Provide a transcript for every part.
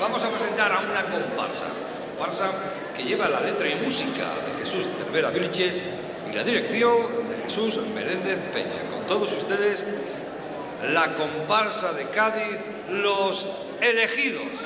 vamos a presentar a una comparsa. Comparsa que lleva la letra y música de Jesús Cervera Vilches y la dirección de Jesús Meléndez Peña. Con todos ustedes, la comparsa de Cádiz, Los Elegidos.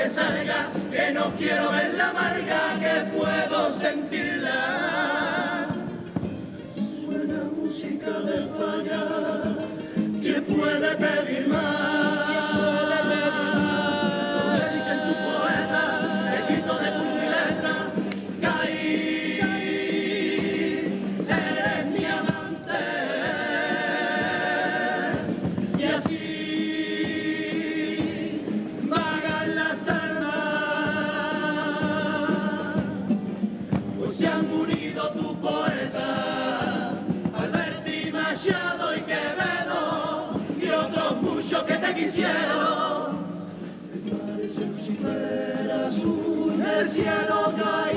que salga, que no quiero ver la amarga, que puedo sentirla. Suena música de falla, ¿quién puede pedir más? Y Quevedo y otros muchos que te quisieron. Me pareció si fueras un cielo caído.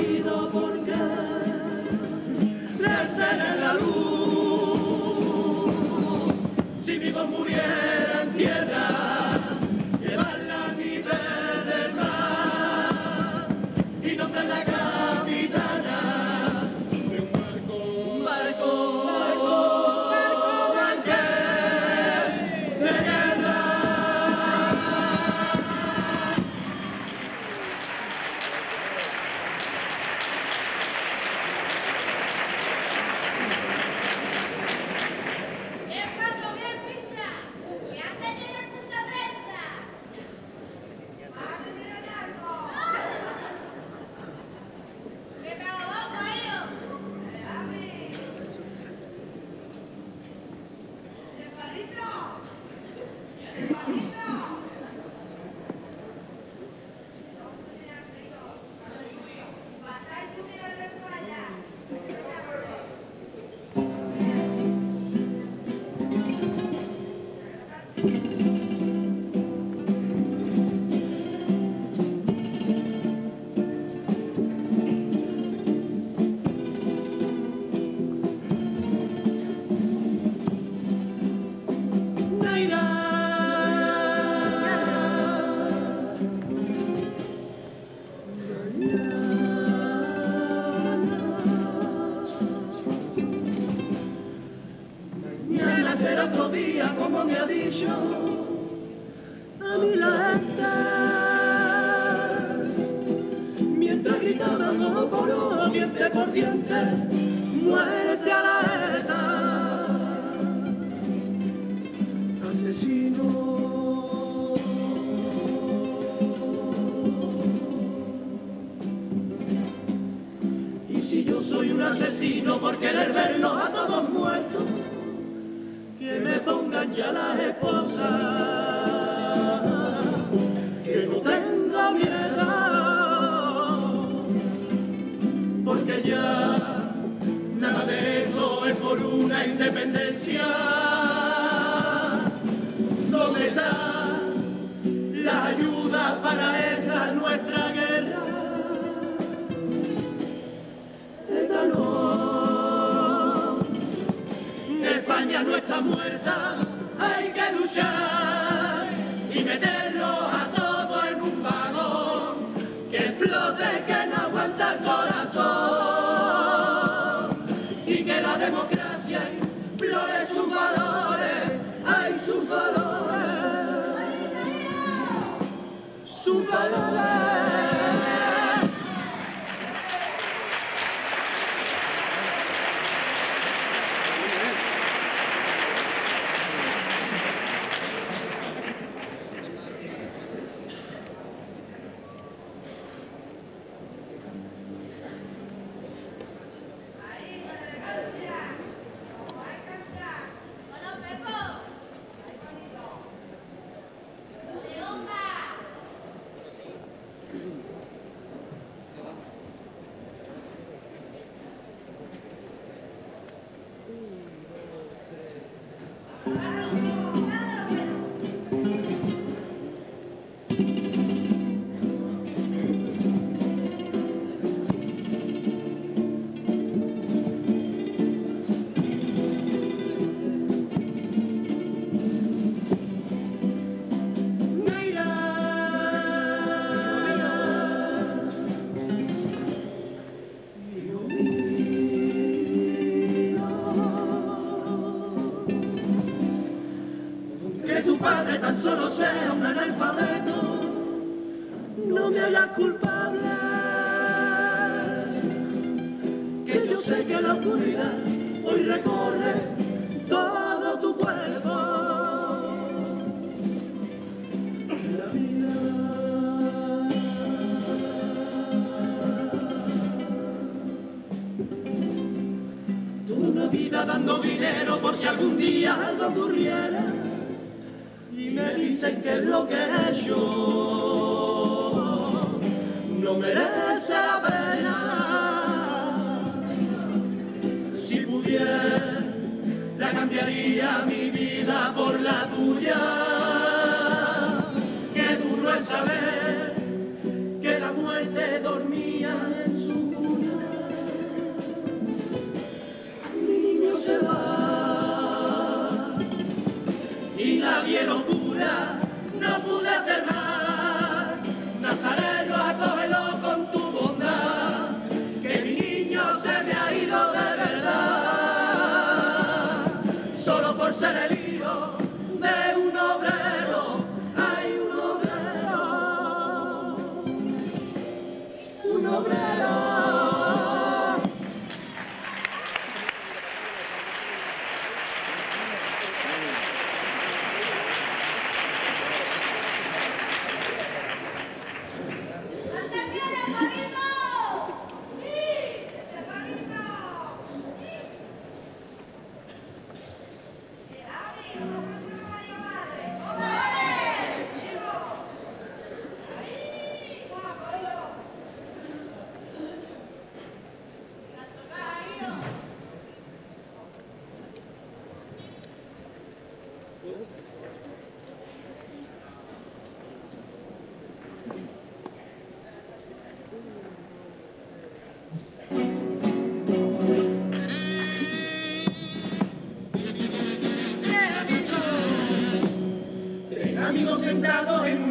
ardiente, muérete a la ETA, asesino. Y si yo soy un asesino por querer verlos a todos muertos, que me pongan ya las esposas. Está solo sea un analfabeto, no me hagas culpable. Que yo sé que la oscuridad hoy recorre todo tu cuerpo. La vida Tuve una vida dando dinero por si algún día algo ocurriera. Que es lo que he no merece la pena. Si pudiera, la cambiaría mi vida por la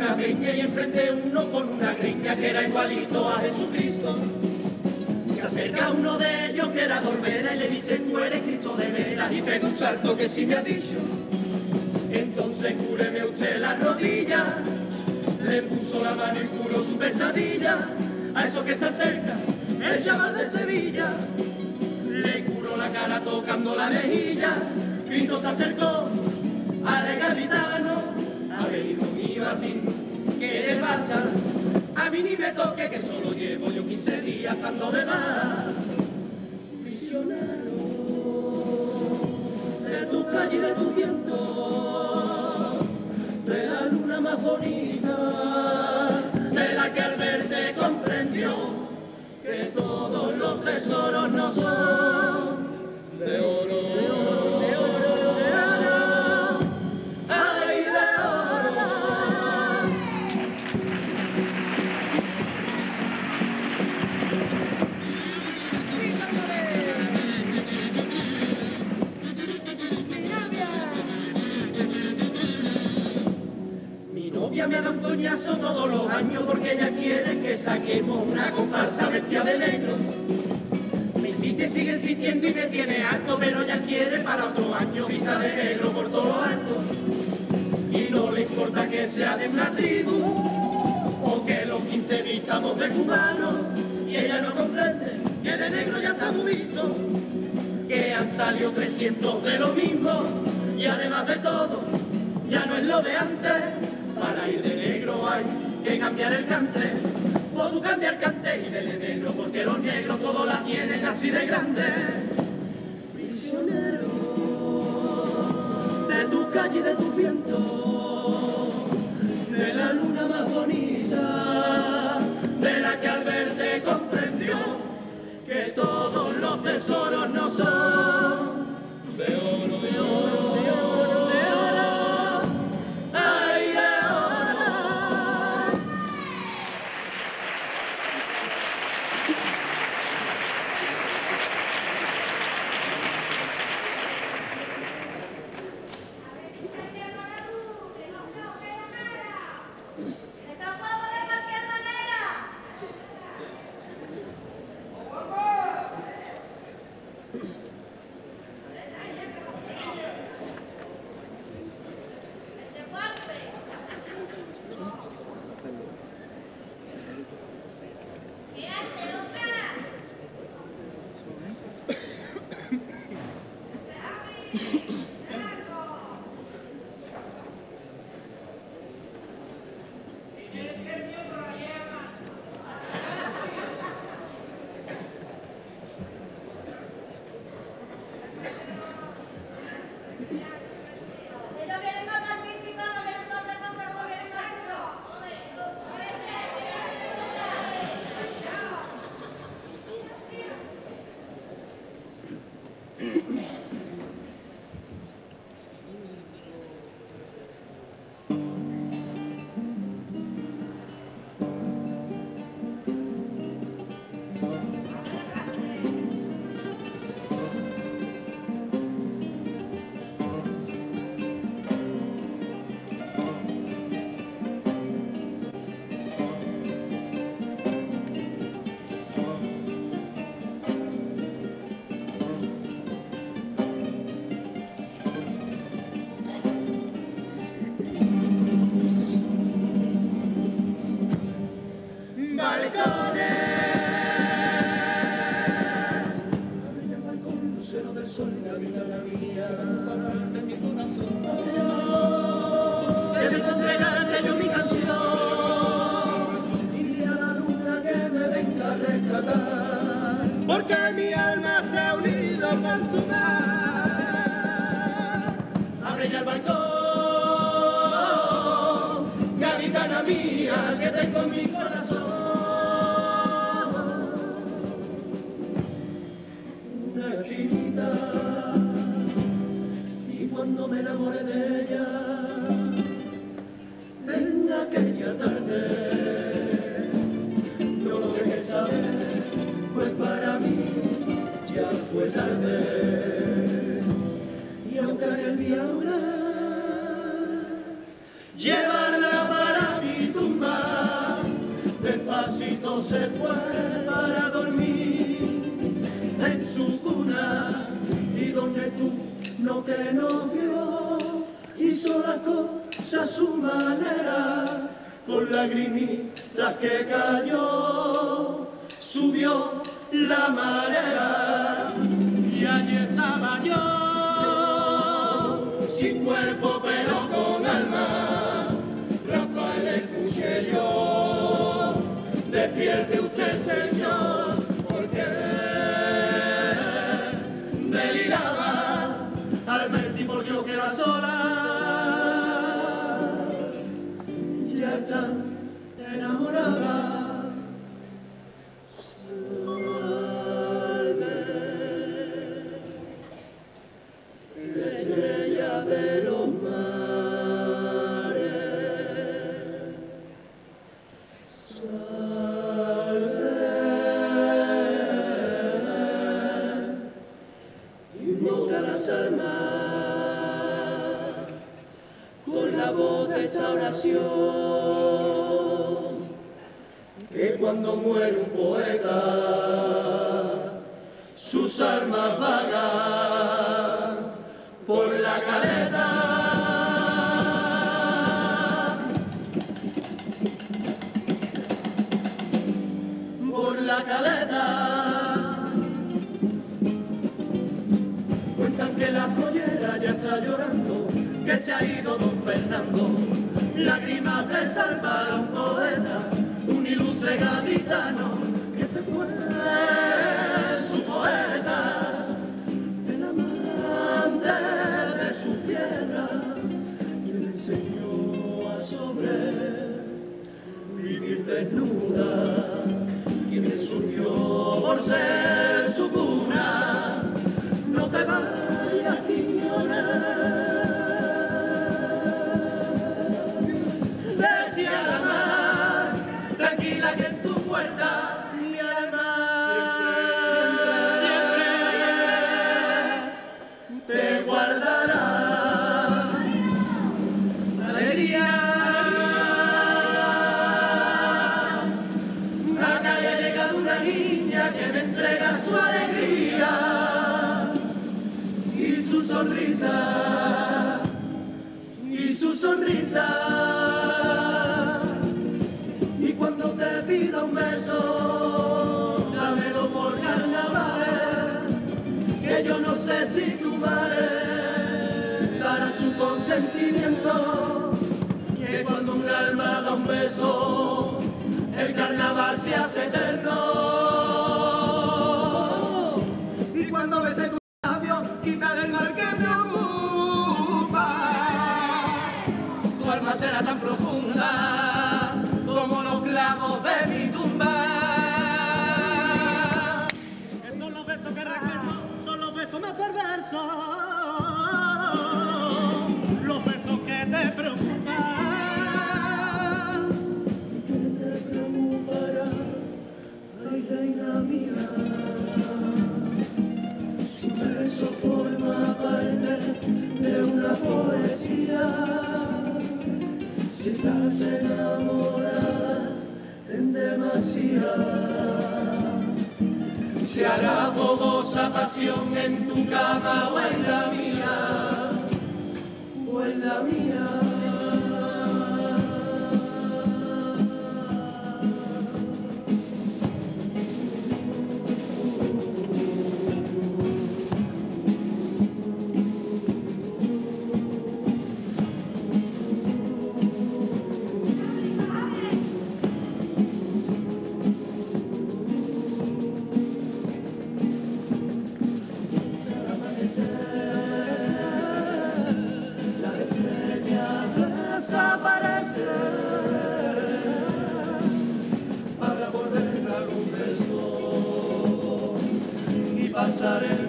y enfrente uno con una greña que era igualito a Jesucristo. Se acerca uno de ellos que era Dorbera y le dice, tú eres Cristo de veras y pega un salto que sí me ha dicho. Entonces cúreme usted la rodilla, le puso la mano y curó su pesadilla. A eso que se acerca, el chaval de Sevilla, le curó la cara tocando la mejilla. Cristo se acercó al gaditano, a ver hijo mío a 15 días estando de más. Prisionero de tu calle y de tu viento, de la luna más bonita, de la que al verte comprendió que todos los tesoros no son coñazo todos los años porque ella quiere que saquemos una comparsa bestia de negro. Me insiste, sigue insistiendo y me tiene alto, pero ella quiere para otro año vista de negro por todo lo alto. Y no le importa que sea de una tribu o que los 15 vistamos de cubano. Y ella no comprende que de negro ya está visto, que han salido 300 de lo mismo y además de todo, ya no es lo de antes. Para ir de negro hay que cambiar el cante. O tú cambiar cante y de negro, porque los negros todos la tienen así de grande. Prisionero de tu calle y de tu viento, Yeah. Abre ya el balcón, gaditana mía, que tengo en mi corazón. una esquinita y cuando me enamore de ella en aquella tarde y aunque en el día una llevarla para mi tumba despacito se fue para dormir en su cuna. Y donde tú no que no vio hizo la cosa a su manera con lagrimitas que cayó subió la marea y allí estaba yo sin cuerpo muere un poeta, sus almas vagan por la. Por la joyera ya está llorando, que se ha ido don Fernando. Lágrimas de salvar poeta, un ilustre y su sonrisa. Y cuando te pida un beso, dámelo por carnaval, que yo no sé si tu madre dará su consentimiento, que cuando un alma da un beso, el carnaval se hace eterno. Profunda como los clavos de mi tumba. Son los besos que recuerdo, son los besos más perversos. Los besos que te preocupan. que te preocupará, ay reina mía. Su beso forma parte de una poesía. Si estás enamorada en demasía, se hará fogosa pasión en tu cama o en la mía, o en la mía. Y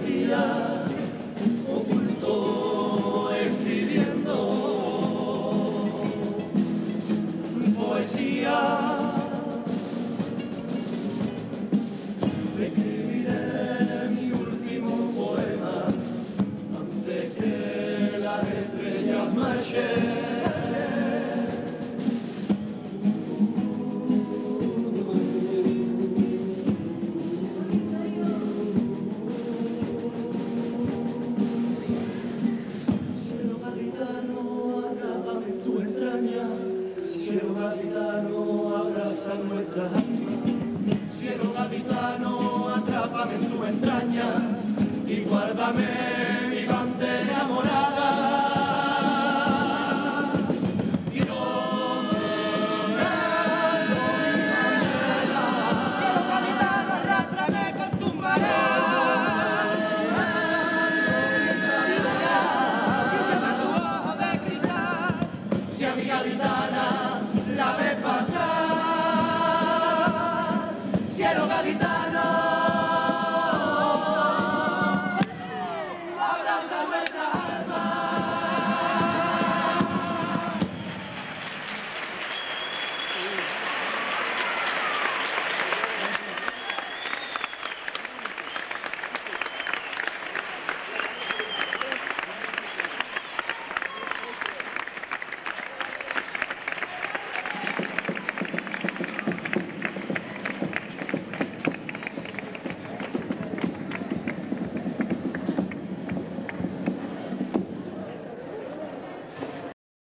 gaditano.